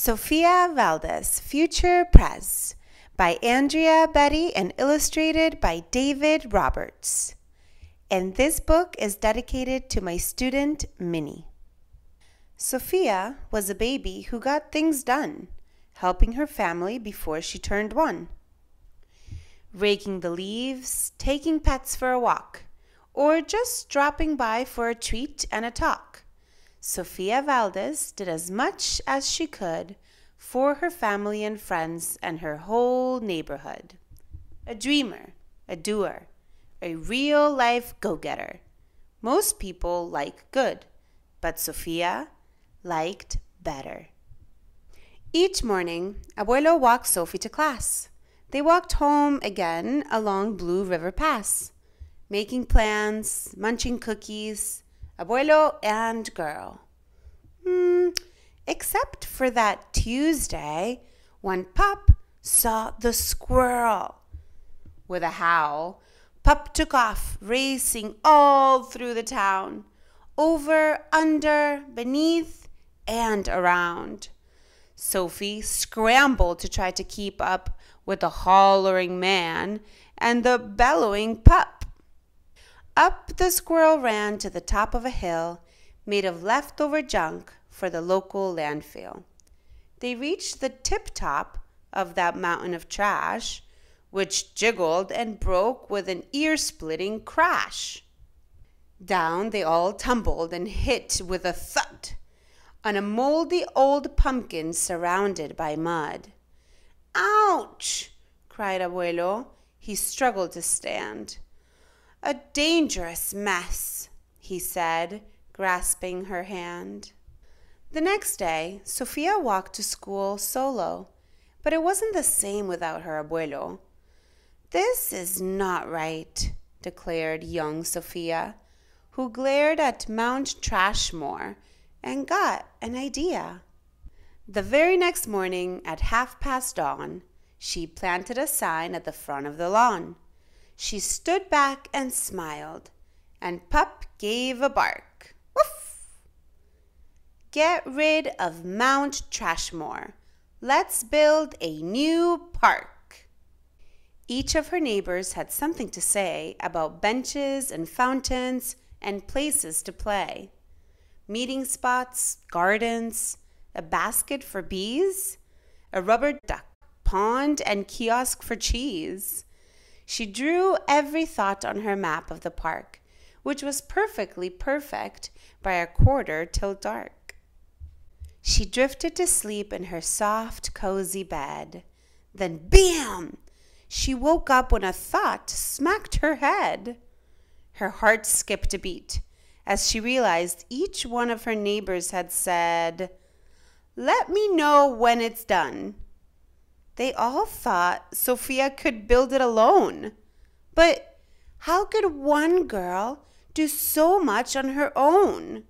Sofia Valdez, Future Prez by Andrea Beaty and illustrated by David Roberts. And this book is dedicated to my student Minnie. Sofia was a baby who got things done, helping her family before she turned one. Raking the leaves, taking pets for a walk, or just dropping by for a treat and a talk. Sofia Valdez did as much as she could for her family and friends and her whole neighborhood. A dreamer, a doer, a real life go getter. Most people like good, but Sofia liked better. Each morning, Abuelo walked Sophie to class. They walked home again along Blue River Pass, making plans, munching cookies, Abuelo and girl. Hmm, except for that Tuesday when Pup saw the squirrel. With a howl, Pup took off, racing all through the town, over, under, beneath, and around. Sophie scrambled to try to keep up with the hollering man and the bellowing pup. Up the squirrel ran to the top of a hill made of leftover junk for the local landfill. They reached the tip top of that mountain of trash, which jiggled and broke with an ear splitting crash. Down they all tumbled and hit with a thud on a moldy old pumpkin surrounded by mud. Ouch! cried Abuelo. He struggled to stand. A dangerous mess, he said, grasping her hand. The next day, Sofia walked to school solo, but it wasn't the same without her abuelo. This is not right, declared young Sofia, who glared at Mount Trashmore and got an idea. The very next morning, at half past dawn, she planted a sign at the front of the lawn. She stood back and smiled, and Pup gave a bark. Woof! Get rid of Mount Trashmore. Let's build a new park. Each of her neighbors had something to say about benches and fountains and places to play meeting spots, gardens, a basket for bees, a rubber duck pond, and kiosk for cheese. She drew every thought on her map of the park, which was perfectly perfect by a quarter till dark. She drifted to sleep in her soft, cozy bed. Then, bam! She woke up when a thought smacked her head. Her heart skipped a beat as she realized each one of her neighbors had said, Let me know when it's done. They all thought Sofia could build it alone. But how could one girl do so much on her own?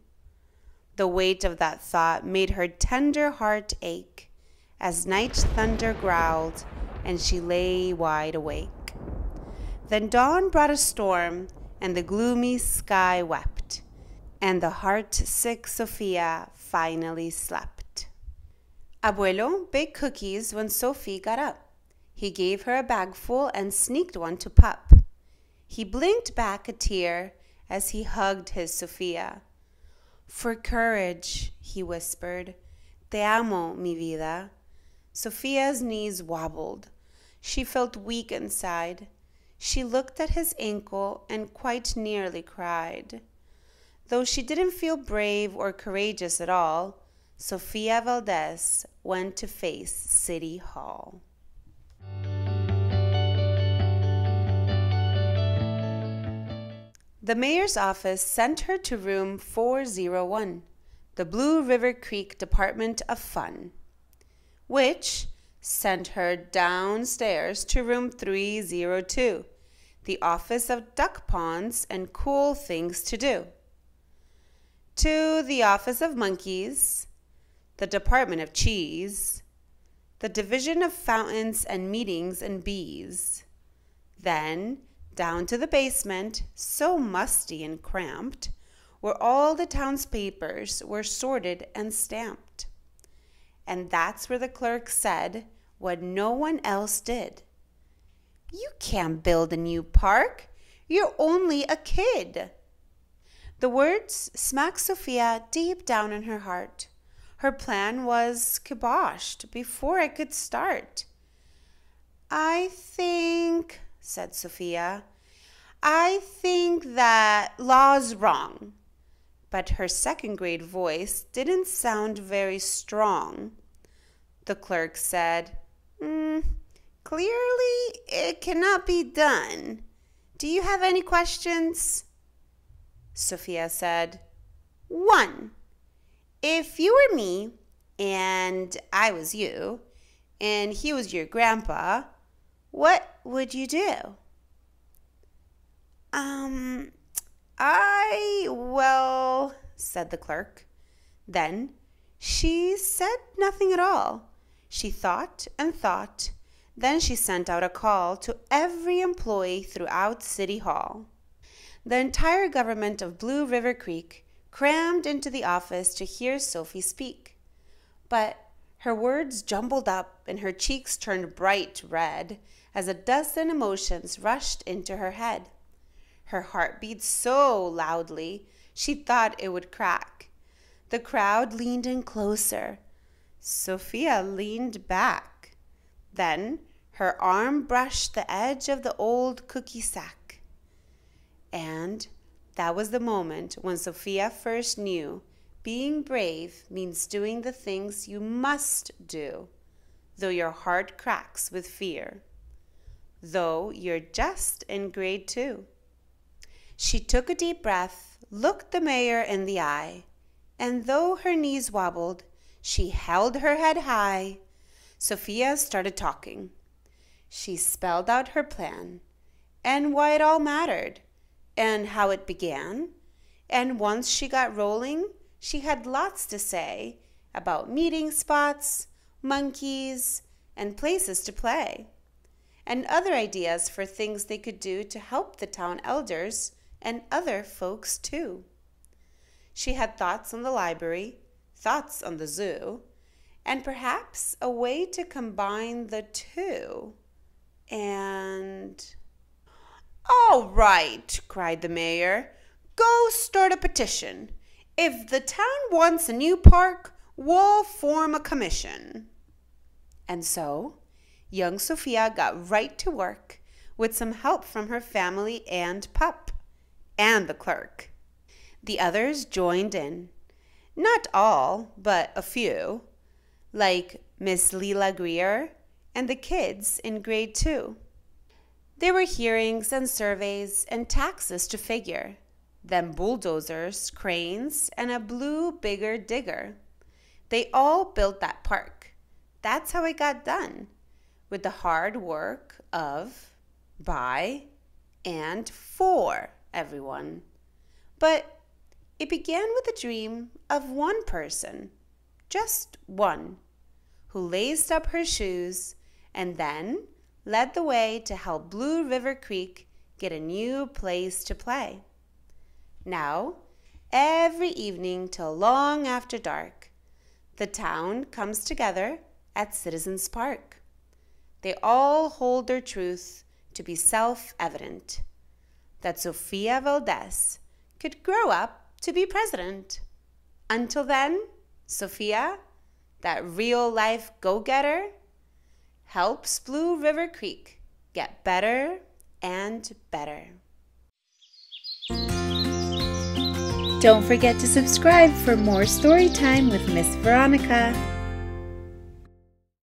The weight of that thought made her tender heart ache as night thunder growled and she lay wide awake. Then dawn brought a storm and the gloomy sky wept and the heart-sick Sofia finally slept. Abuelo baked cookies when Sophie got up. He gave her a bagful and sneaked one to Pup. He blinked back a tear as he hugged his Sofia. For courage, he whispered. Te amo, mi vida. Sofia's knees wobbled. She felt weak inside. She looked at his ankle and quite nearly cried. Though she didn't feel brave or courageous at all, Sofia Valdez went to face City Hall. The mayor's office sent her to room 401, the Blue River Creek Department of Fun, which sent her downstairs to room 302, the Office of Duck Ponds and Cool Things to Do to the Office of Monkeys, the Department of Cheese, the Division of Fountains and Meetings and Bees, then down to the basement, so musty and cramped, where all the town's papers were sorted and stamped. And that's where the clerk said what no one else did. You can't build a new park. You're only a kid. The words smacked Sofia deep down in her heart. Her plan was kiboshed before it could start. I think, said Sofia, I think that law's wrong. But her second grade voice didn't sound very strong. The clerk said, mm, Clearly, it cannot be done. Do you have any questions? Sofia said, One. If you were me and I was you and he was your grandpa, what would you do? Um, I, well, said the clerk. Then she said nothing at all. She thought and thought. Then she sent out a call to every employee throughout City Hall. The entire government of Blue River Creek crammed into the office to hear Sophie speak. But her words jumbled up and her cheeks turned bright red as a dozen emotions rushed into her head. Her heart beat so loudly she thought it would crack. The crowd leaned in closer. Sofia leaned back. Then her arm brushed the edge of the old cookie sack. That was the moment when Sofia first knew being brave means doing the things you must do, though your heart cracks with fear, though you're just in grade two. She took a deep breath, looked the mayor in the eye, and though her knees wobbled, she held her head high. Sofia started talking. She spelled out her plan and why it all mattered and how it began. And once she got rolling, she had lots to say about meeting spots, monkeys, and places to play, and other ideas for things they could do to help the town elders and other folks too. She had thoughts on the library, thoughts on the zoo, and perhaps a way to combine the two. And. All right, cried the mayor. Go start a petition. If the town wants a new park, we'll form a commission. And so, young Sofia got right to work with some help from her family and pup and the clerk. The others joined in. Not all, but a few, like Miss Lila Greer and the kids in grade two. There were hearings and surveys and taxes to figure, then bulldozers, cranes, and a blue bigger digger. They all built that park. That's how it got done, with the hard work of, by, and for everyone. But it began with a dream of one person, just one, who laced up her shoes and then led the way to help Blue River Creek get a new place to play. Now, every evening till long after dark, the town comes together at Citizens Park. They all hold their truth to be self evident that Sofia Valdez could grow up to be president. Until then, Sofia, that real life go getter, helps Blue River Creek get better and better. Don't forget to subscribe for more story time with Miss Veronica.